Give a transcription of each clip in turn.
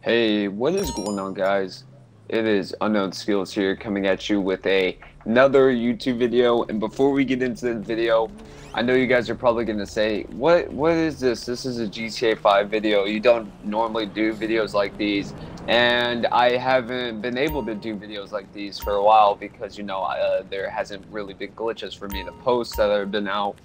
Hey, what is going on, guys? It is Unknown Skills here coming at you with a another YouTube video. And before we get into the video, I know you guys are probably gonna say, "What? What is this? This is a GTA 5 video. You don't normally do videos like these." And I haven't been able to do videos like these for a while because you know uh, there hasn't really been glitches for me to post that have been out.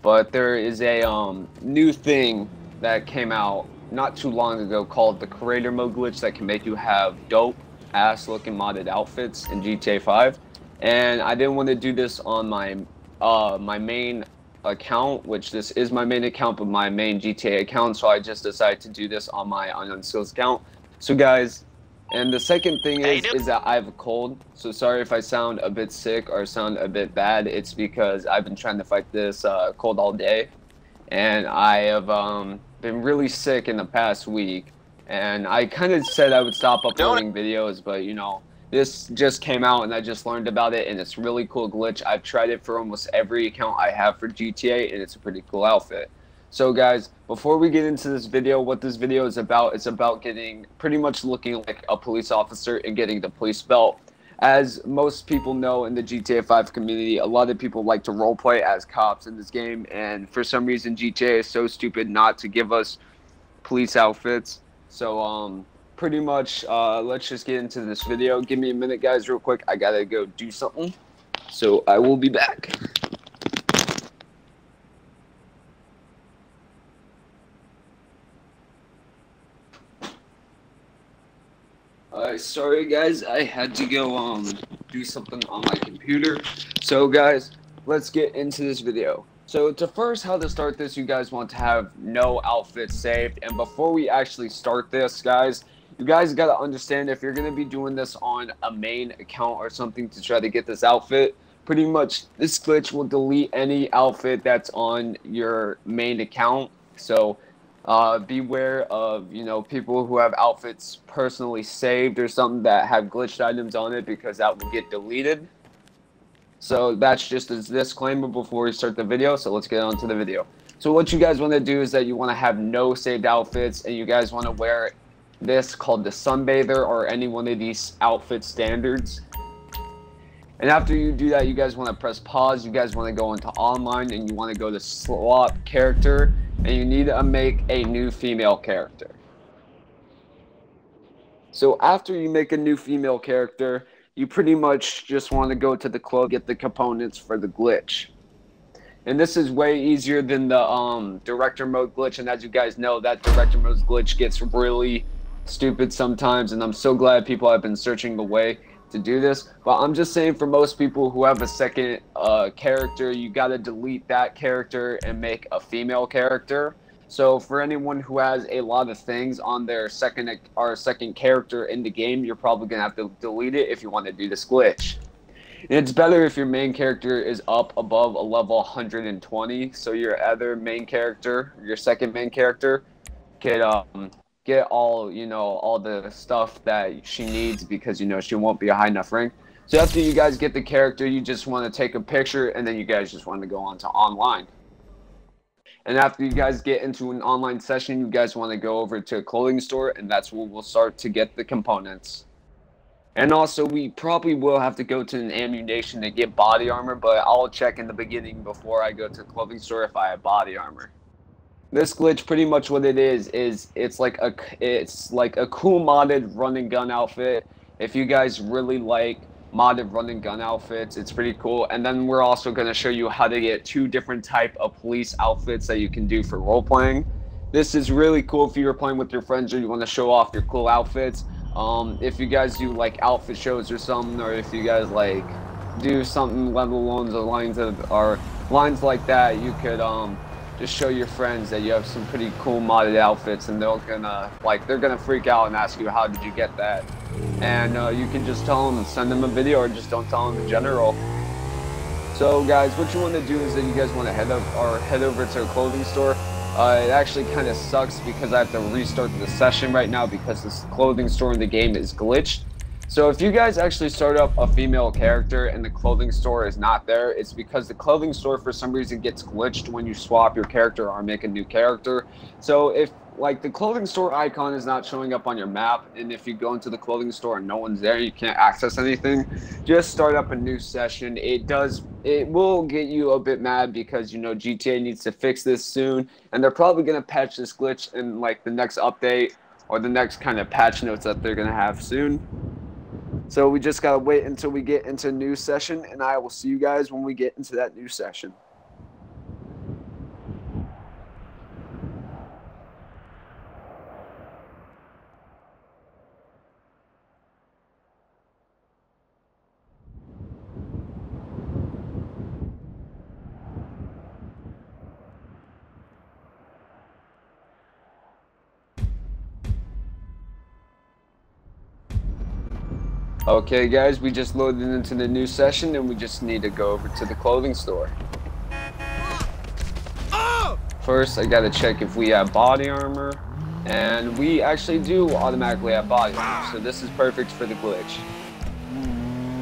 But there is a um, new thing that came out not too long ago called the creator mode glitch that can make you have dope ass looking modded outfits in GTA 5 and I didn't want to do this on my uh, my main account which this is my main account but my main GTA account. So I just decided to do this on my unknown skills account. So guys and the second thing is is that I have a cold. So sorry if I sound a bit sick or sound a bit bad. It's because I've been trying to fight this uh, cold all day. And I have um, been really sick in the past week, and I kind of said I would stop uploading videos, but you know, this just came out and I just learned about it, and it's really cool glitch. I've tried it for almost every account I have for GTA, and it's a pretty cool outfit. So guys, before we get into this video, what this video is about, it's about getting pretty much looking like a police officer and getting the police belt as most people know in the GTA 5 community, a lot of people like to roleplay as cops in this game, and for some reason, GTA is so stupid not to give us police outfits. So, um, pretty much, uh, let's just get into this video. Give me a minute, guys, real quick. I gotta go do something. So, I will be back. Uh, sorry guys, I had to go um do something on my computer. So guys, let's get into this video. So to first how to start this, you guys want to have no outfit saved. And before we actually start this, guys, you guys got to understand if you're going to be doing this on a main account or something to try to get this outfit, pretty much this glitch will delete any outfit that's on your main account. So uh, beware of you know people who have outfits personally saved or something that have glitched items on it because that will get deleted. So that's just a disclaimer before we start the video. So let's get on to the video. So what you guys want to do is that you want to have no saved outfits and you guys want to wear this called the Sunbather or any one of these outfit standards. And after you do that, you guys want to press pause. You guys want to go into online and you want to go to swap character and you need to make a new female character. So after you make a new female character, you pretty much just want to go to the club, get the components for the glitch. And this is way easier than the um, director mode glitch. And as you guys know, that director mode glitch gets really stupid sometimes. And I'm so glad people have been searching the way to do this. But I'm just saying for most people who have a second uh, character, you got to delete that character and make a female character. So for anyone who has a lot of things on their second or second character in the game, you're probably gonna have to delete it if you want to do this glitch. And it's better if your main character is up above a level 120, so your other main character, your second main character, could um, get all you know all the stuff that she needs because you know she won't be a high enough rank. So after you guys get the character, you just want to take a picture and then you guys just want to go on to online. And after you guys get into an online session, you guys want to go over to a clothing store and that's where we'll start to get the components. And also, we probably will have to go to an Ammu-Nation to get body armor, but I'll check in the beginning before I go to the clothing store if I have body armor this glitch pretty much what it is is it's like a it's like a cool modded run and gun outfit. If you guys really like modded run and gun outfits it's pretty cool. And then we're also going to show you how to get two different type of police outfits that you can do for role playing. This is really cool if you're playing with your friends or you want to show off your cool outfits. Um, if you guys do like outfit shows or something or if you guys like do something level ones or lines of or lines like that you could um just show your friends that you have some pretty cool modded outfits and they're gonna like they're gonna freak out and ask you how did you get that? And uh, you can just tell them and send them a video or just don't tell them in general. So guys what you want to do is that you guys want to head up or head over to a clothing store. Uh, it actually kind of sucks because I have to restart the session right now because this clothing store in the game is glitched so if you guys actually start up a female character and the clothing store is not there, it's because the clothing store for some reason gets glitched when you swap your character or make a new character. So if like the clothing store icon is not showing up on your map, and if you go into the clothing store and no one's there, you can't access anything. Just start up a new session. It does. It will get you a bit mad because you know GTA needs to fix this soon, and they're probably gonna patch this glitch in like the next update or the next kind of patch notes that they're gonna have soon. So we just gotta wait until we get into new session, and I will see you guys when we get into that new session. Okay, guys, we just loaded into the new session and we just need to go over to the clothing store. First, I gotta check if we have body armor, and we actually do automatically have body armor, so this is perfect for the glitch.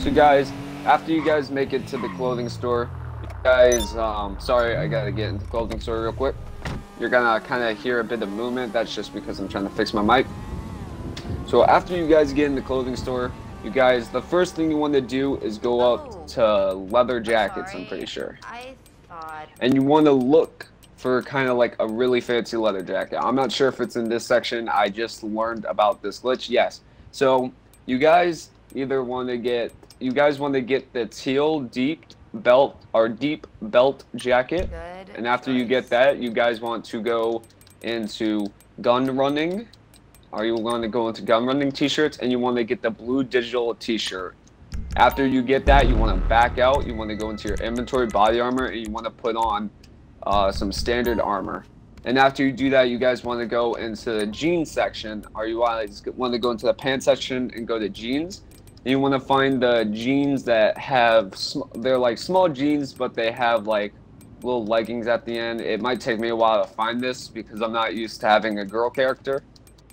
So guys, after you guys make it to the clothing store, guys, um, sorry, I gotta get into the clothing store real quick. You're gonna kind of hear a bit of movement, that's just because I'm trying to fix my mic. So after you guys get in the clothing store, you guys, the first thing you want to do is go up oh. to leather jackets, I'm pretty sure. I thought... And you want to look for kind of like a really fancy leather jacket. I'm not sure if it's in this section. I just learned about this glitch. Yes. So you guys either want to get you guys want to get the teal deep belt or deep belt jacket. Good. And after nice. you get that, you guys want to go into gun running or you going to go into gun running t-shirts and you want to get the blue digital t-shirt. After you get that, you want to back out. You want to go into your inventory body armor and you want to put on uh, some standard armor. And after you do that, you guys want to go into the jeans section or you want to go into the pants section and go to jeans. And you want to find the jeans that have, they're like small jeans, but they have like little leggings at the end. It might take me a while to find this because I'm not used to having a girl character.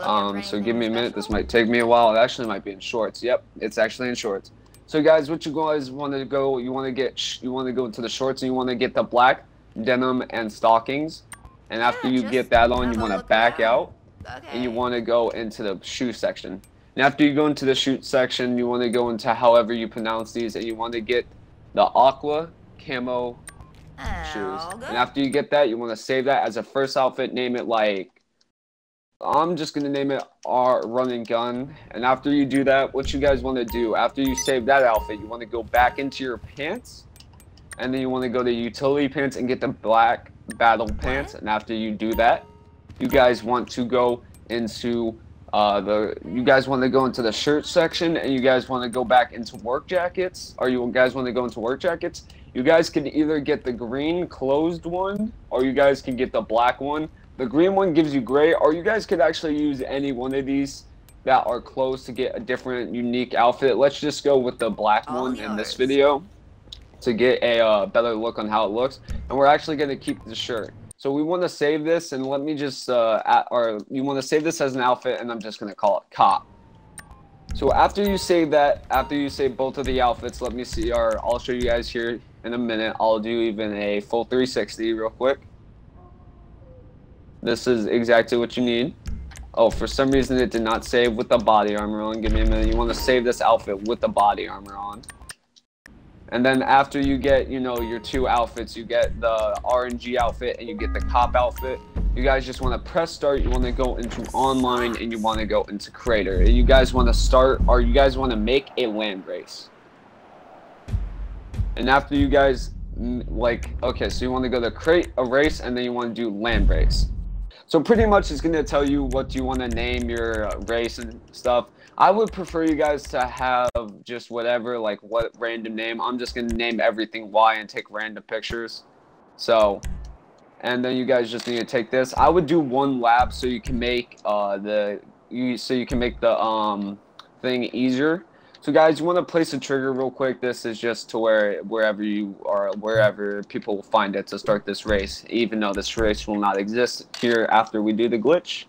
Um, so give me a minute. This might take me a while. It actually might be in shorts. Yep, it's actually in shorts. So guys, what you guys want to go? You want to get you want to go into the shorts and you want to get the black denim and stockings. And after yeah, you get that on, you want to back out okay. and you want to go into the shoe section. And after you go into the shoe section, you want to go into however you pronounce these, and you want to get the aqua camo oh, shoes. Good. And after you get that, you want to save that as a first outfit. Name it like I'm just gonna name it our running gun. And after you do that, what you guys want to do after you save that outfit, you want to go back into your pants, and then you want to go to utility pants and get the black battle pants. And after you do that, you guys want to go into uh, the you guys want to go into the shirt section, and you guys want to go back into work jackets, or you guys want to go into work jackets. You guys can either get the green closed one, or you guys can get the black one. The green one gives you gray, or you guys could actually use any one of these that are close to get a different, unique outfit. Let's just go with the black All one yours. in this video to get a uh, better look on how it looks. And we're actually going to keep the shirt. So we want to save this, and let me just, uh, at, or you want to save this as an outfit, and I'm just going to call it cop. So after you save that, after you save both of the outfits, let me see, or I'll show you guys here in a minute. I'll do even a full 360 real quick. This is exactly what you need. Oh, for some reason it did not save with the body armor on. Give me a minute. You want to save this outfit with the body armor on. And then after you get, you know, your two outfits, you get the RNG outfit and you get the cop outfit. You guys just want to press start. You want to go into online and you want to go into creator. And you guys want to start or you guys want to make a land race. And after you guys mm, like, okay, so you want to go to create a race and then you want to do land race. So pretty much it's going to tell you what you want to name your uh, race and stuff. I would prefer you guys to have just whatever, like what random name. I'm just going to name everything Y and take random pictures. So, and then you guys just need to take this. I would do one lap so you can make uh, the, you so you can make the um, thing easier. So guys, you want to place a trigger real quick. This is just to where wherever you are, wherever people will find it to start this race, even though this race will not exist here after we do the glitch.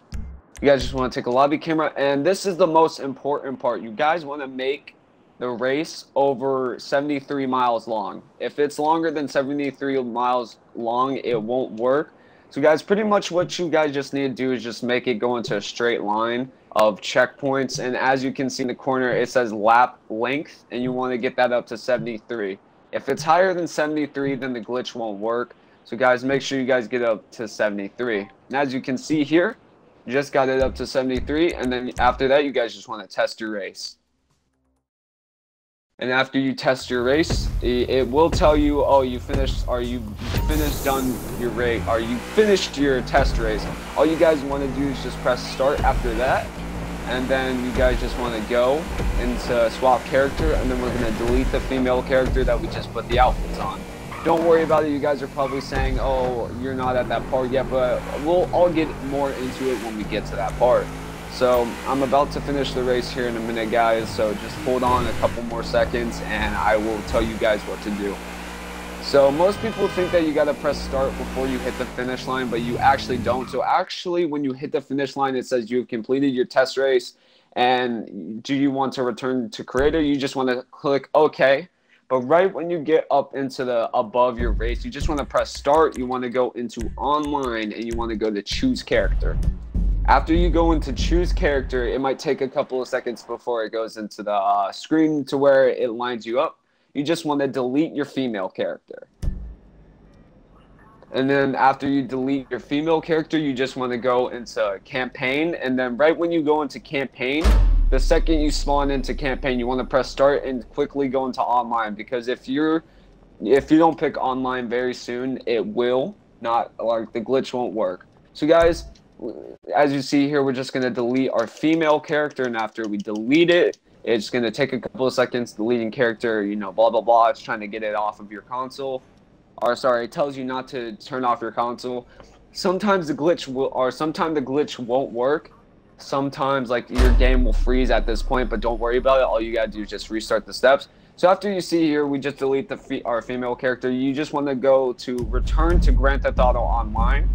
You guys just want to take a lobby camera, and this is the most important part. You guys want to make the race over 73 miles long. If it's longer than 73 miles long, it won't work. So guys, pretty much what you guys just need to do is just make it go into a straight line of checkpoints. And as you can see in the corner, it says lap length, and you want to get that up to 73. If it's higher than 73, then the glitch won't work. So guys, make sure you guys get up to 73. And as you can see here, just got it up to 73, and then after that, you guys just want to test your race. And after you test your race, it will tell you, oh, you finished, are you finished done your race, are you finished your test race. All you guys want to do is just press start after that, and then you guys just want to go into swap character and then we're going to delete the female character that we just put the outfits on. Don't worry about it. You guys are probably saying, oh, you're not at that part yet, but we'll all get more into it when we get to that part. So I'm about to finish the race here in a minute, guys, so just hold on a couple more seconds and I will tell you guys what to do. So most people think that you got to press start before you hit the finish line, but you actually don't. So actually, when you hit the finish line, it says you've completed your test race. And do you want to return to creator? You just want to click OK. But right when you get up into the above your race, you just want to press start. You want to go into online and you want to go to choose character. After you go into choose character, it might take a couple of seconds before it goes into the uh, screen to where it lines you up you just want to delete your female character. And then after you delete your female character, you just want to go into campaign. And then right when you go into campaign, the second you spawn into campaign, you want to press start and quickly go into online because if you're if you don't pick online very soon, it will not like the glitch won't work. So guys, as you see here, we're just going to delete our female character and after we delete it, it's going to take a couple of seconds. The leading character, you know, blah, blah, blah. It's trying to get it off of your console. Or, sorry, it tells you not to turn off your console. Sometimes the glitch will, or sometimes the glitch won't work. Sometimes, like, your game will freeze at this point, but don't worry about it. All you got to do is just restart the steps. So after you see here, we just delete the fe our female character. You just want to go to return to Grand Theft Auto Online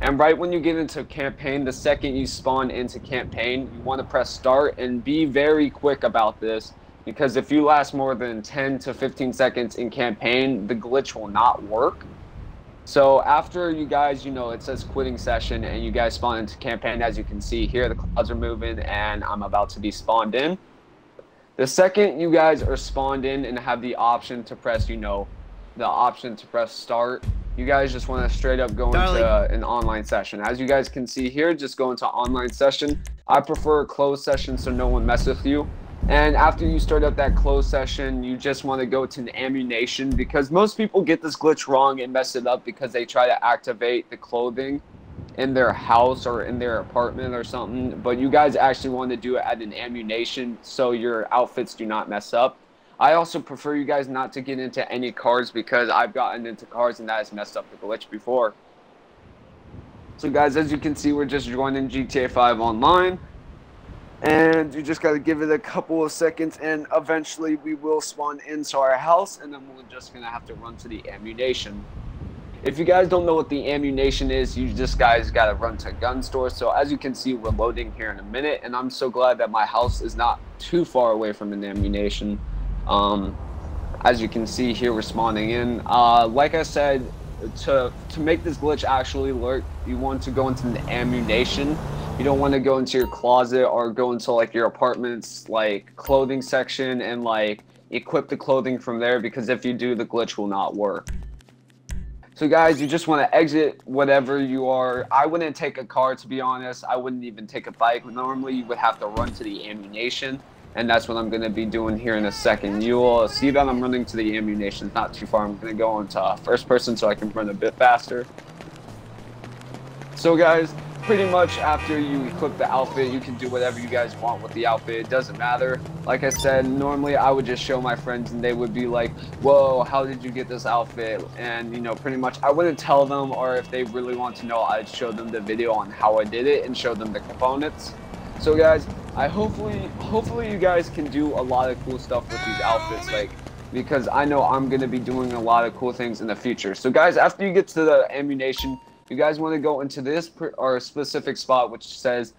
and right when you get into campaign, the second you spawn into campaign, you want to press start and be very quick about this because if you last more than 10 to 15 seconds in campaign, the glitch will not work. So after you guys, you know, it says quitting session and you guys spawn into campaign, as you can see here, the clouds are moving and I'm about to be spawned in. The second you guys are spawned in and have the option to press, you know, the option to press start you guys just want to straight up go Darling. into an online session. As you guys can see here, just go into online session. I prefer a closed session so no one messes with you. And after you start up that closed session, you just want to go to an Ammu-Nation because most people get this glitch wrong and mess it up because they try to activate the clothing in their house or in their apartment or something. But you guys actually want to do it at an Ammu-Nation so your outfits do not mess up. I also prefer you guys not to get into any cars because I've gotten into cars and that has messed up the glitch before. So guys, as you can see, we're just joining GTA 5 online. And you just got to give it a couple of seconds and eventually we will spawn into our house and then we're just to have to run to the Ammu-Nation. If you guys don't know what the Ammu-Nation is, you just guys got to run to gun store. So as you can see, we're loading here in a minute and I'm so glad that my house is not too far away from an Ammu-Nation. Um, as you can see here, we're in. Uh, like I said, to to make this glitch actually work, you want to go into the Ammu-Nation. You don't want to go into your closet or go into like your apartment's like clothing section and like equip the clothing from there because if you do, the glitch will not work. So guys, you just want to exit whatever you are. I wouldn't take a car to be honest. I wouldn't even take a bike. Normally, you would have to run to the Ammu-Nation and that's what I'm going to be doing here in a second. You will see that I'm running to the Ammu-Nation. Not too far. I'm going to go into uh, first person so I can run a bit faster. So guys, pretty much after you equip the outfit, you can do whatever you guys want with the outfit. It doesn't matter. Like I said, normally I would just show my friends and they would be like, whoa, how did you get this outfit? And, you know, pretty much I wouldn't tell them or if they really want to know, I'd show them the video on how I did it and show them the components. So guys, I hopefully hopefully you guys can do a lot of cool stuff with these outfits like because I know I'm going to be doing a lot of cool things in the future. So guys, after you get to the Ammu-Nation, you guys want to go into this or specific spot which says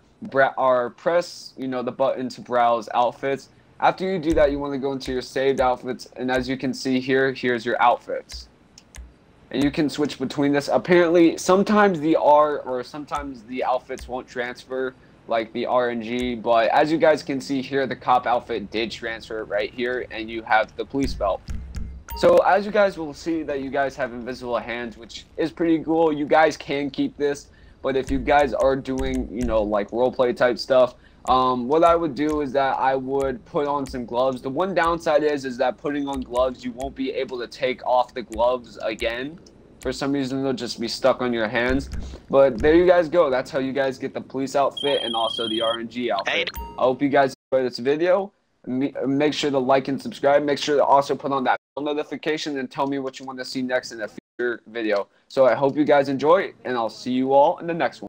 or press, you know, the button to browse outfits. After you do that, you want to go into your saved outfits and as you can see here, here's your outfits. and you can switch between this. Apparently, sometimes the R or sometimes the outfits won't transfer like the RNG, but as you guys can see here, the cop outfit did transfer right here, and you have the police belt. So as you guys will see that you guys have invisible hands, which is pretty cool. You guys can keep this, but if you guys are doing, you know, like roleplay type stuff, um, what I would do is that I would put on some gloves. The one downside is, is that putting on gloves, you won't be able to take off the gloves again. For some reason, they'll just be stuck on your hands. But there you guys go. That's how you guys get the police outfit and also the RNG outfit. I hope you guys enjoyed this video. Make sure to like and subscribe. Make sure to also put on that bell notification and tell me what you want to see next in a future video. So I hope you guys enjoy, and I'll see you all in the next one.